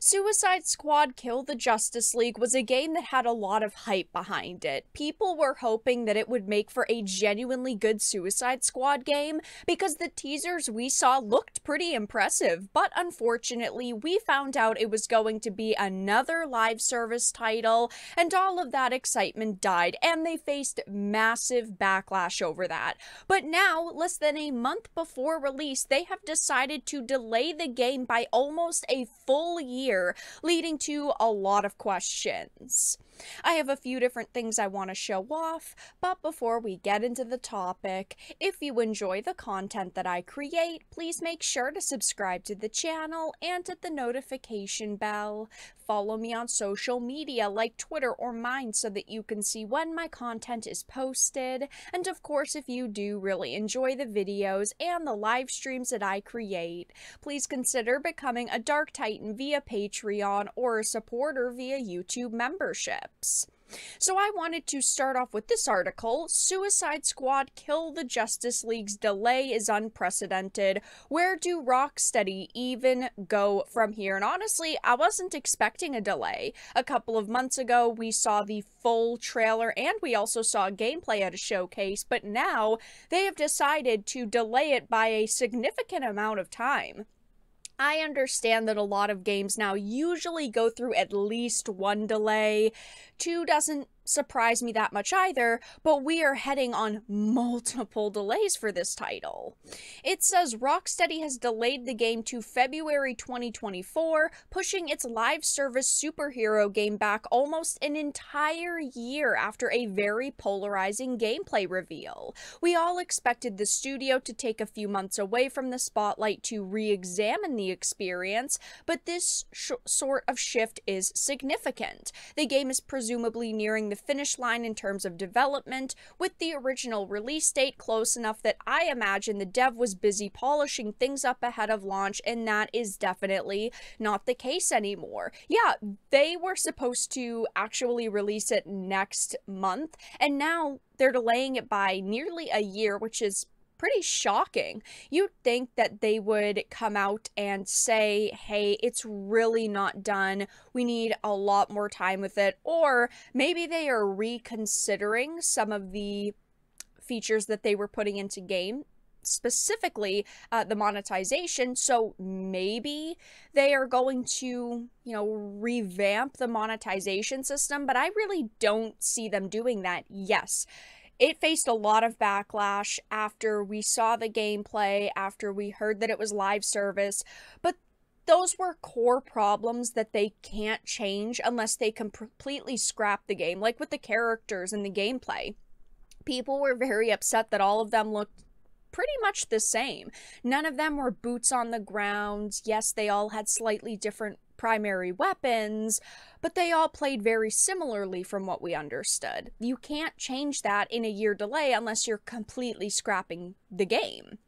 Suicide Squad Kill the Justice League was a game that had a lot of hype behind it. People were hoping that it would make for a genuinely good Suicide Squad game because the teasers we saw looked pretty impressive, but unfortunately, we found out it was going to be another live service title, and all of that excitement died, and they faced massive backlash over that. But now, less than a month before release, they have decided to delay the game by almost a full year, leading to a lot of questions. I have a few different things I want to show off, but before we get into the topic, if you enjoy the content that I create, please make sure to subscribe to the channel and hit the notification bell. Follow me on social media like Twitter or Minds so that you can see when my content is posted. And of course, if you do really enjoy the videos and the live streams that I create, please consider becoming a Dark Titan via Patreon or a supporter via YouTube So I wanted to start off with this article Suicide Squad Kill the Justice League's delay is unprecedented. Where do Rocksteady even go from here? And honestly, I wasn't expecting a delay. A couple of months ago, we saw the full trailer and we also saw gameplay at a showcase, but now they have decided to delay it by a significant amount of time. I understand that a lot of games now usually go through at least one delay. Two doesn't surprise me that much either, but we are heading on multiple delays for this title. It says Rocksteady has delayed the game to February 2024, pushing its live service superhero game back almost an entire year after a very polarizing gameplay reveal. We all expected the studio to take a few months away from the spotlight to re-examine the experience, but this sort of shift is significant. The game is presumably nearing the finish line in terms of development, with the original release date close enough that I imagine the dev was busy polishing things up ahead of launch, and that is definitely not the case anymore. Yeah, they were supposed to actually release it next month, and now they're delaying it by nearly a year, which is pretty shocking. You'd think that they would come out and say, hey, it's really not done. We need a lot more time with it. Or maybe they are reconsidering some of the features that they were putting into game specifically uh, the monetization. So maybe they are going to, you know, revamp the monetization system, but I really don't see them doing that. Yes, it faced a lot of backlash after we saw the gameplay, after we heard that it was live service, but those were core problems that they can't change unless they completely scrap the game, like with the characters and the gameplay. People were very upset that all of them looked pretty much the same. None of them were boots on the ground. Yes, they all had slightly different primary weapons, but they all played very similarly from what we understood. You can't change that in a year delay unless you're completely scrapping the game.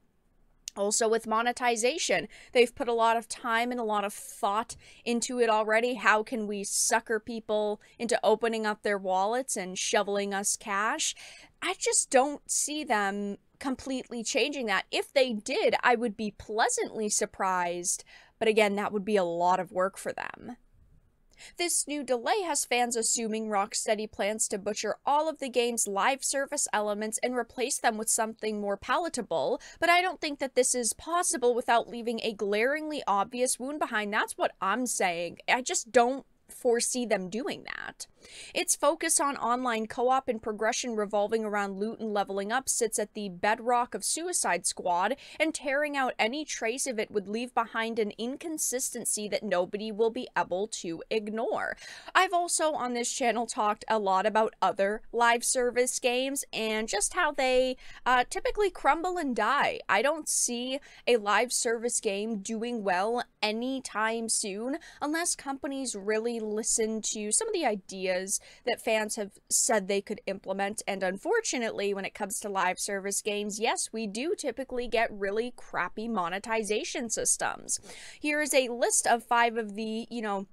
Also, with monetization, they've put a lot of time and a lot of thought into it already. How can we sucker people into opening up their wallets and shoveling us cash? I just don't see them completely changing that. If they did, I would be pleasantly surprised but again, that would be a lot of work for them. This new delay has fans assuming Rocksteady plans to butcher all of the game's live service elements and replace them with something more palatable, but I don't think that this is possible without leaving a glaringly obvious wound behind. That's what I'm saying. I just don't foresee them doing that. Its focus on online co-op and progression revolving around loot and leveling up sits at the bedrock of Suicide Squad, and tearing out any trace of it would leave behind an inconsistency that nobody will be able to ignore. I've also on this channel talked a lot about other live service games and just how they uh, typically crumble and die. I don't see a live service game doing well anytime soon unless companies really listen to some of the ideas ideas that fans have said they could implement. And unfortunately, when it comes to live service games, yes, we do typically get really crappy monetization systems. Here is a list of five of the, you know,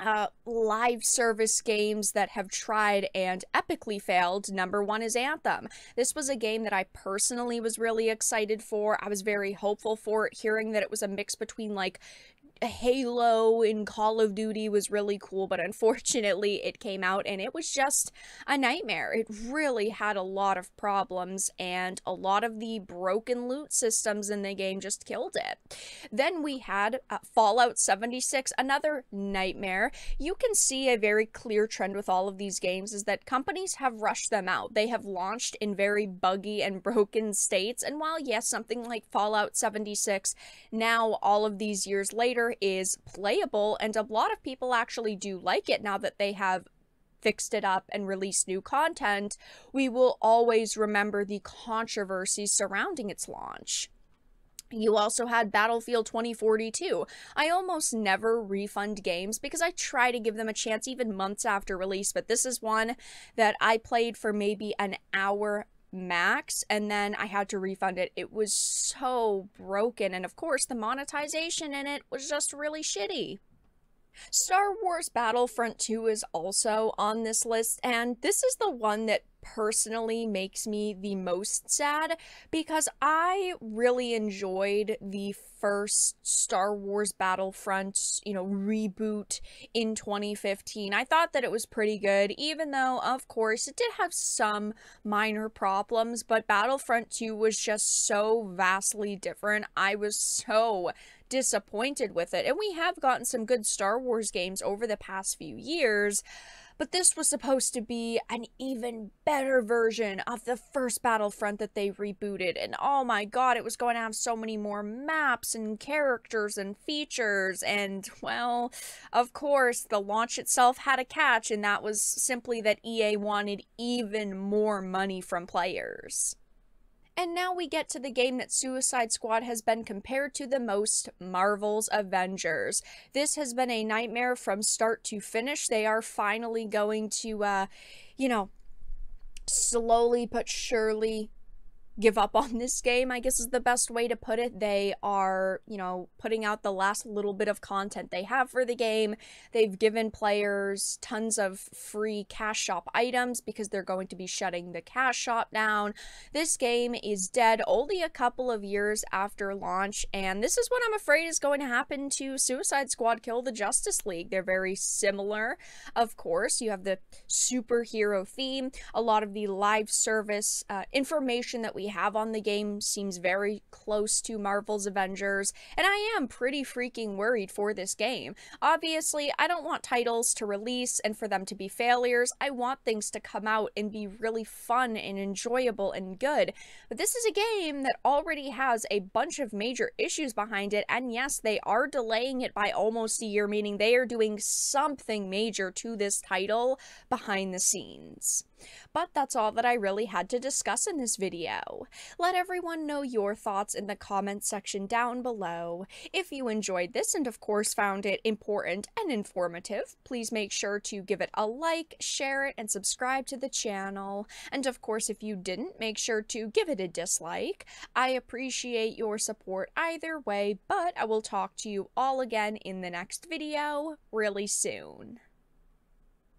uh, live service games that have tried and epically failed. Number one is Anthem. This was a game that I personally was really excited for. I was very hopeful for it, hearing that it was a mix between like Halo in Call of Duty was really cool, but unfortunately it came out and it was just a nightmare. It really had a lot of problems and a lot of the broken loot systems in the game just killed it. Then we had uh, Fallout 76, another nightmare. You can see a very clear trend with all of these games is that companies have rushed them out. They have launched in very buggy and broken states, and while yes, something like Fallout 76 now all of these years later is playable, and a lot of people actually do like it now that they have fixed it up and released new content, we will always remember the controversy surrounding its launch. You also had Battlefield 2042. I almost never refund games because I try to give them a chance even months after release, but this is one that I played for maybe an hour max and then I had to refund it. It was so broken and of course the monetization in it was just really shitty. Star Wars Battlefront 2 is also on this list, and this is the one that personally makes me the most sad because I really enjoyed the first Star Wars Battlefront, you know, reboot in 2015. I thought that it was pretty good, even though, of course, it did have some minor problems, but Battlefront 2 was just so vastly different. I was so disappointed with it. And we have gotten some good Star Wars games over the past few years, but this was supposed to be an even better version of the first Battlefront that they rebooted. And oh my god, it was going to have so many more maps and characters and features. And well, of course, the launch itself had a catch, and that was simply that EA wanted even more money from players. And now we get to the game that Suicide Squad has been compared to the most Marvel's Avengers. This has been a nightmare from start to finish. They are finally going to, uh, you know, slowly but surely give up on this game, I guess is the best way to put it. They are, you know, putting out the last little bit of content they have for the game. They've given players tons of free cash shop items because they're going to be shutting the cash shop down. This game is dead only a couple of years after launch, and this is what I'm afraid is going to happen to Suicide Squad Kill the Justice League. They're very similar, of course. You have the superhero theme, a lot of the live service uh, information that we we have on the game seems very close to Marvel's Avengers, and I am pretty freaking worried for this game. Obviously, I don't want titles to release and for them to be failures. I want things to come out and be really fun and enjoyable and good. But this is a game that already has a bunch of major issues behind it, and yes, they are delaying it by almost a year, meaning they are doing something major to this title behind the scenes. But that's all that I really had to discuss in this video. Let everyone know your thoughts in the comments section down below. If you enjoyed this and of course found it important and informative, please make sure to give it a like, share it, and subscribe to the channel. And of course, if you didn't, make sure to give it a dislike. I appreciate your support either way, but I will talk to you all again in the next video really soon.